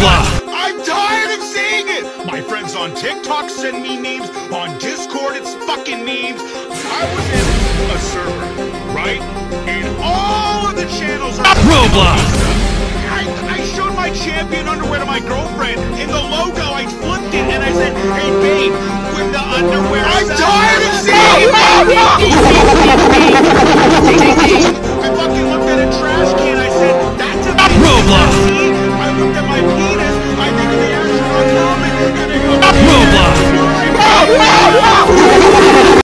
blah. I'm tired of seeing it! My friends on TikTok send me memes, on Discord it's fucking memes. I was in a server, right? And all of the channels are Roblox! I, I showed my champion underwear to my girlfriend. In the logo, I flipped it and I said, Hey babe, with the underwear. I'm tired of seeing it!